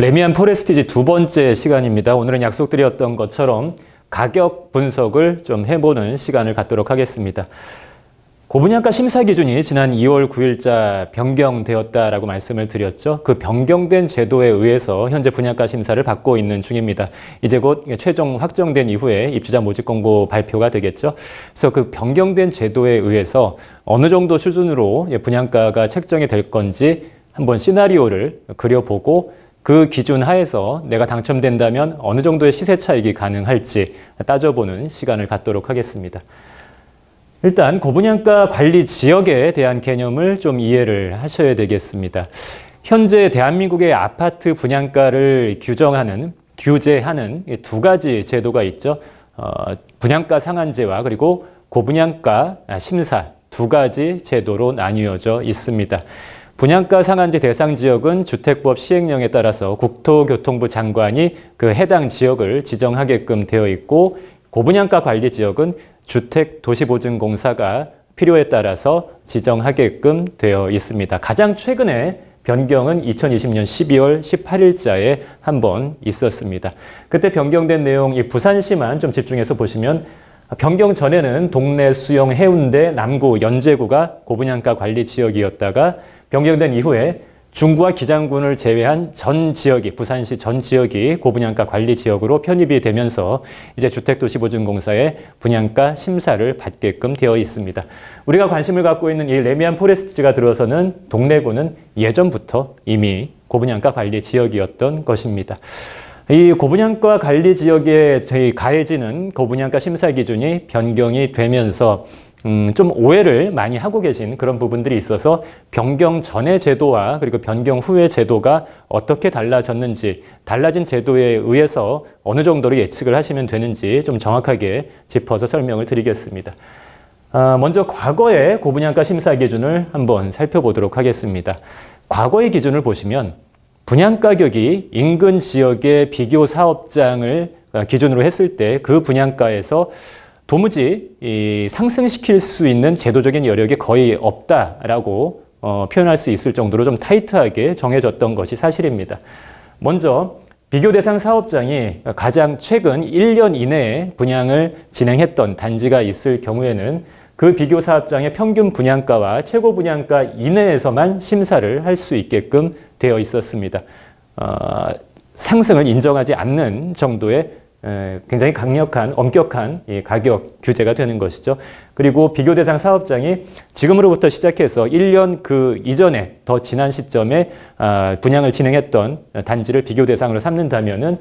레미안 포레스티지 두 번째 시간입니다. 오늘은 약속드렸던 것처럼 가격 분석을 좀 해보는 시간을 갖도록 하겠습니다. 고분양가 심사 기준이 지난 2월 9일자 변경되었다라고 말씀을 드렸죠. 그 변경된 제도에 의해서 현재 분양가 심사를 받고 있는 중입니다. 이제 곧 최종 확정된 이후에 입주자 모집 공고 발표가 되겠죠. 그래서 그 변경된 제도에 의해서 어느 정도 수준으로 분양가가 책정이 될 건지 한번 시나리오를 그려보고 그 기준 하에서 내가 당첨된다면 어느 정도의 시세 차익이 가능할지 따져보는 시간을 갖도록 하겠습니다. 일단 고분양가 관리 지역에 대한 개념을 좀 이해를 하셔야 되겠습니다. 현재 대한민국의 아파트 분양가를 규정하는 규제하는 두 가지 제도가 있죠. 어, 분양가 상한제와 그리고 고분양가 심사 두 가지 제도로 나뉘어져 있습니다. 분양가 상한제 대상 지역은 주택법 시행령에 따라서 국토교통부 장관이 그 해당 지역을 지정하게끔 되어 있고 고분양가 관리 지역은 주택도시보증공사가 필요에 따라서 지정하게끔 되어 있습니다. 가장 최근에 변경은 2020년 12월 18일자에 한 번 있었습니다. 그때 변경된 내용 이 부산시만 좀 집중해서 보시면 변경 전에는 동래 수영 해운대 남구 연제구가 고분양가 관리 지역이었다가 변경된 이후에 중구와 기장군을 제외한 전 지역이 부산시 전 지역이 고분양가 관리 지역으로 편입이 되면서 이제 주택도시보증공사의 분양가 심사를 받게끔 되어 있습니다. 우리가 관심을 갖고 있는 이 래미안 포레스티지가 들어서는 동래구는 예전부터 이미 고분양가 관리 지역이었던 것입니다. 이 고분양가 관리 지역에 가해지는 고분양가 심사 기준이 변경이 되면서 음, 좀 오해를 많이 하고 계신 그런 부분들이 있어서 변경 전의 제도와 그리고 변경 후의 제도가 어떻게 달라졌는지 달라진 제도에 의해서 어느 정도로 예측을 하시면 되는지 좀 정확하게 짚어서 설명을 드리겠습니다. 아, 먼저 과거의 고분양가 심사 기준을 한번 살펴보도록 하겠습니다. 과거의 기준을 보시면 분양가격이 인근 지역의 비교 사업장을 기준으로 했을 때 그 분양가에서 도무지 상승시킬 수 있는 제도적인 여력이 거의 없다라고 어, 표현할 수 있을 정도로 좀 타이트하게 정해졌던 것이 사실입니다. 먼저 비교 대상 사업장이 가장 최근 1년 이내에 분양을 진행했던 단지가 있을 경우에는 그 비교 사업장의 평균 분양가와 최고 분양가 이내에서만 심사를 할 수 있게끔 되어 있었습니다. 어, 상승을 인정하지 않는 정도의 굉장히 강력한 엄격한 가격 규제가 되는 것이죠. 그리고 비교 대상 사업장이 지금으로부터 시작해서 1년 그 이전에 더 지난 시점에 아, 분양을 진행했던 단지를 비교 대상으로 삼는다면은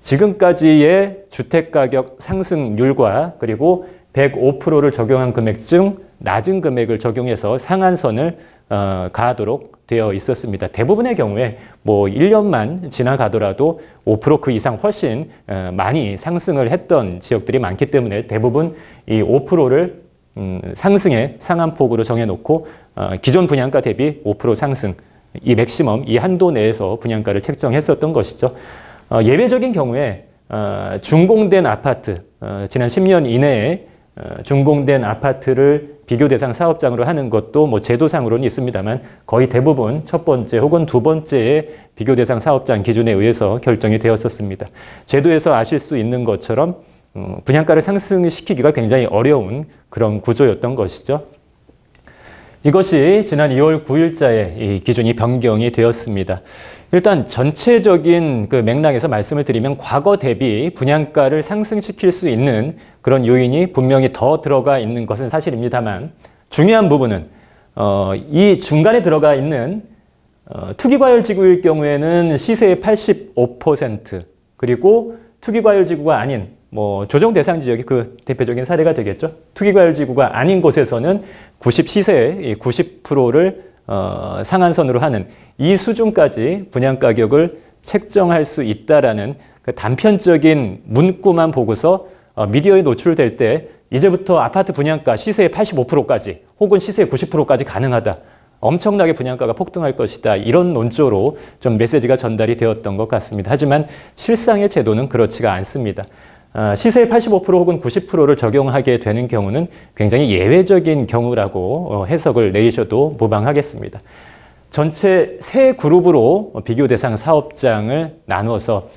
지금까지의 주택 가격 상승률과 그리고 105%를 적용한 금액 중 낮은 금액을 적용해서 상한선을 어, 가하도록 되어 있었습니다. 대부분의 경우에 뭐 1년만 지나가더라도 5%그 이상 훨씬 어, 많이 상승을 했던 지역들이 많기 때문에 대부분 이 5%를 음, 상승의 상한폭으로 정해놓고 어, 기존 분양가 대비 5% 상승 이 맥시멈 이 한도 내에서 분양가를 책정했었던 것이죠. 어, 예외적인 경우에 어, 준공된 아파트 어, 지난 10년 이내에 어, 준공된 아파트를 비교 대상 사업장으로 하는 것도 뭐 제도상으로는 있습니다만 거의 대부분 첫 번째 혹은 두 번째의 비교 대상 사업장 기준에 의해서 결정이 되었었습니다. 제도에서 아실 수 있는 것처럼 어, 분양가를 상승시키기가 굉장히 어려운 그런 구조였던 것이죠. 이것이 지난 2월 9일자에 이 기준이 변경이 되었습니다. 일단 전체적인 그 맥락에서 말씀을 드리면 과거 대비 분양가를 상승시킬 수 있는 그런 요인이 분명히 더 들어가 있는 것은 사실입니다만 중요한 부분은 어, 이 중간에 들어가 있는 어, 투기과열지구일 경우에는 시세의 85% 그리고 투기과열지구가 아닌 뭐 조정 대상 지역이 그 대표적인 사례가 되겠죠. 투기과열지구가 아닌 곳에서는 90 시세의 90%를 어, 상한선으로 하는 이 수준까지 분양가격을 책정할 수 있다라는 그 단편적인 문구만 보고서 어, 미디어에 노출될 때 이제부터 아파트 분양가 시세의 85%까지 혹은 시세의 90%까지 가능하다. 엄청나게 분양가가 폭등할 것이다. 이런 논조로 좀 메시지가 전달이 되었던 것 같습니다. 하지만 실상의 제도는 그렇지가 않습니다. 어, 시세의 85% 혹은 90%를 적용하게 되는 경우는 굉장히 예외적인 경우라고 어, 해석을 내리셔도 무방하겠습니다. 전체 세 그룹으로 비교 대상 사업장을 나누어서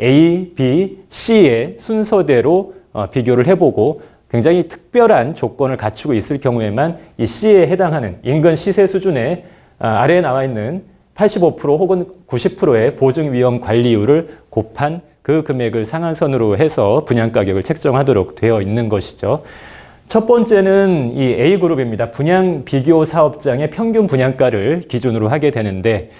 A, B, C의 순서대로 어, 비교를 해보고 굉장히 특별한 조건을 갖추고 있을 경우에만 이 C에 해당하는 인근 시세 수준의 아, 아래에 나와 있는 85% 혹은 90%의 보증 위험 관리율을 곱한 그 금액을 상한선으로 해서 분양 가격을 책정하도록 되어 있는 것이죠. 첫 번째는 이 A그룹입니다. 분양 비교 사업장의 평균 분양가를 기준으로 하게 되는데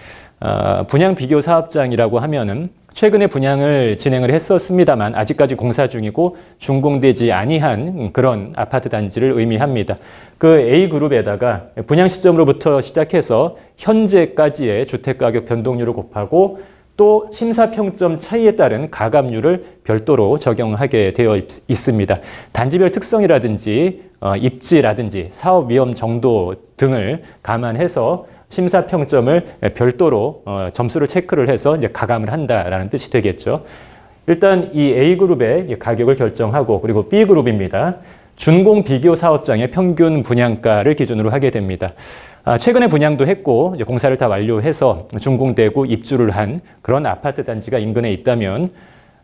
어, 분양 비교 사업장이라고 하면은 최근에 분양을 진행을 했었습니다만 아직까지 공사 중이고 준공되지 아니한 그런 아파트 단지를 의미합니다. 그 A그룹에다가 분양 시점으로부터 시작해서 현재까지의 주택가격 변동률을 곱하고 또 심사평점 차이에 따른 가감률을 별도로 적용하게 되어 있습니다. 단지별 특성이라든지 어, 입지라든지 사업 위험 정도 등을 감안해서 심사평점을 별도로 어, 점수를 체크를 해서 이제 가감을 한다라는 뜻이 되겠죠. 일단 이 A그룹의 가격을 결정하고 그리고 B그룹입니다. 준공 비교 사업장의 평균 분양가를 기준으로 하게 됩니다. 아, 최근에 분양도 했고 공사를 다 완료해서 준공되고 입주를 한 그런 아파트 단지가 인근에 있다면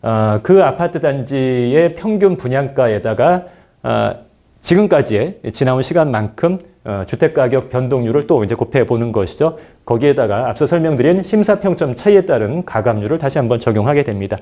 어, 그 아파트 단지의 평균 분양가에다가 어, 지금까지의 지나온 시간만큼 어, 주택가격 변동률을 또 이제 곱해 보는 것이죠. 거기에다가 앞서 설명드린 심사평점 차이에 따른 가감률을 다시 한번 적용하게 됩니다.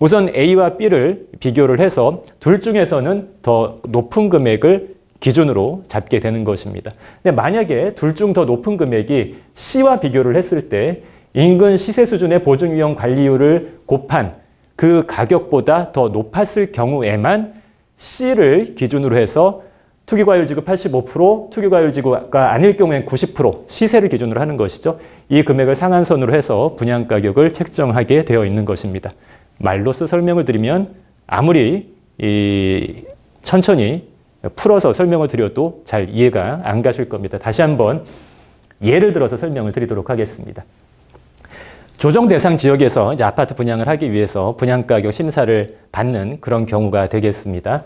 우선 A와 B를 비교를 해서 둘 중에서는 더 높은 금액을 기준으로 잡게 되는 것입니다. 근데 만약에 둘 중 더 높은 금액이 C와 비교를 했을 때 인근 시세 수준의 보증위험 관리율을 곱한 그 가격보다 더 높았을 경우에만 C를 기준으로 해서 투기과열 지급 85%, 투기과열 지급가 아닐 경우엔 90% 시세를 기준으로 하는 것이죠. 이 금액을 상한선으로 해서 분양 가격을 책정하게 되어 있는 것입니다. 말로써 설명을 드리면 아무리 이 천천히 풀어서 설명을 드려도 잘 이해가 안 가실 겁니다. 다시 한번 예를 들어서 설명을 드리도록 하겠습니다. 조정 대상 지역에서 이제 아파트 분양을 하기 위해서 분양가격 심사를 받는 그런 경우가 되겠습니다.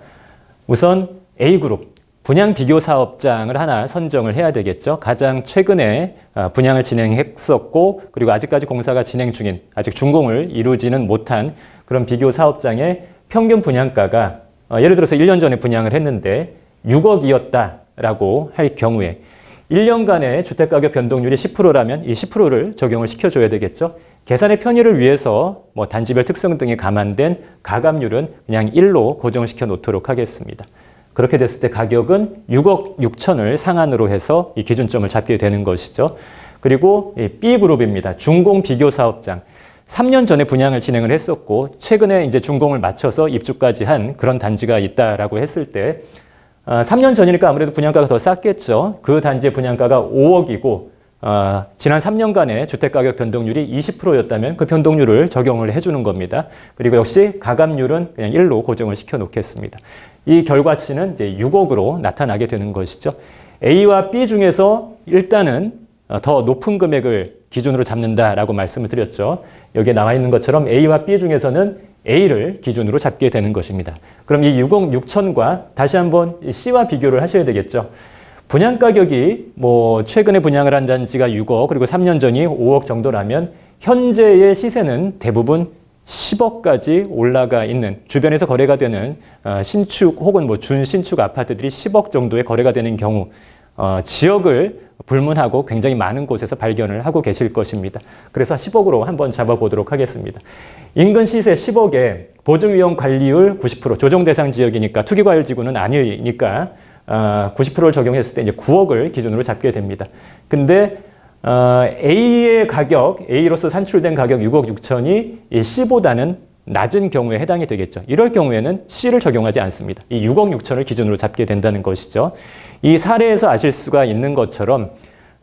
우선 A그룹, 분양 비교 사업장을 하나 선정을 해야 되겠죠. 가장 최근에 아, 분양을 진행했었고 그리고 아직까지 공사가 진행 중인 아직 준공을 이루지는 못한 그런 비교 사업장의 평균 분양가가 어, 예를 들어서 1년 전에 분양을 했는데 6억이었다라고 할 경우에 1년간의 주택가격 변동률이 10%라면 이 10%를 적용을 시켜줘야 되겠죠. 계산의 편의를 위해서 뭐 단지별 특성 등이 감안된 가감률은 그냥 1로 고정시켜 놓도록 하겠습니다. 그렇게 됐을 때 가격은 6억 6천을 상한으로 해서 이 기준점을 잡게 되는 것이죠. 그리고 B그룹입니다. 준공 비교 사업장. 3년 전에 분양을 진행을 했었고 최근에 이제 준공을 마쳐서 입주까지 한 그런 단지가 있다라고 했을 때 3년 어, 전이니까 아무래도 분양가가 더 쌌겠죠. 그 단지의 분양가가 5억이고 어, 지난 3년간의 주택가격 변동률이 20%였다면 그 변동률을 적용을 해주는 겁니다. 그리고 역시 가감률은 그냥 1로 고정을 시켜놓겠습니다. 이 결과치는 이제 6억으로 나타나게 되는 것이죠. A와 B 중에서 일단은 어, 더 높은 금액을 기준으로 잡는다라고 말씀을 드렸죠. 여기에 나와 있는 것처럼 A와 B 중에서는 A를 기준으로 잡게 되는 것입니다. 그럼 이 6억 6천과 다시 한번 C와 비교를 하셔야 되겠죠. 분양 가격이 뭐 최근에 분양을 한 단지가 6억 그리고 3년 전이 5억 정도라면 현재의 시세는 대부분 10억까지 올라가 있는 주변에서 거래가 되는 어, 신축 혹은 뭐 준신축 아파트들이 10억 정도의 거래가 되는 경우 어, 지역을 불문하고 굉장히 많은 곳에서 발견을 하고 계실 것입니다. 그래서 10억으로 한번 잡아보도록 하겠습니다. 인근 시세 10억에 보증위험 관리율 90% 조정 대상 지역이니까 투기과열 지구는 아니니까 어, 90%를 적용했을 때 이제 9억을 기준으로 잡게 됩니다. 근데 어, A의 가격, A로서 산출된 가격 6억 6천이 C보다는 낮은 경우에 해당이 되겠죠. 이럴 경우에는 C를 적용하지 않습니다. 이 6억 6천을 기준으로 잡게 된다는 것이죠. 이 사례에서 아실 수가 있는 것처럼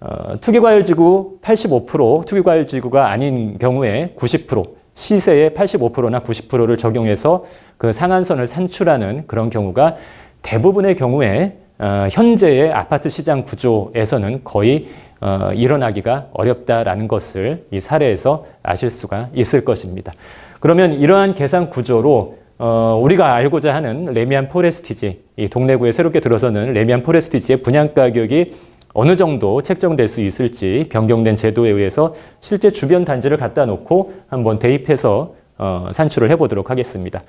어, 투기과열지구 85%, 투기과열지구가 아닌 경우에 90%, 시세의 85%나 90%를 적용해서 그 상한선을 산출하는 그런 경우가 대부분의 경우에 어, 현재의 아파트 시장 구조에서는 거의 어, 일어나기가 어렵다라는 것을 이 사례에서 아실 수가 있을 것입니다. 그러면 이러한 계산 구조로 어, 우리가 알고자 하는 레미안 포레스티지, 이 동래구에 새롭게 들어서는 레미안 포레스티지의 분양 가격이 어느 정도 책정될 수 있을지 변경된 제도에 의해서 실제 주변 단지를 갖다 놓고 한번 대입해서 어, 산출을 해보도록 하겠습니다.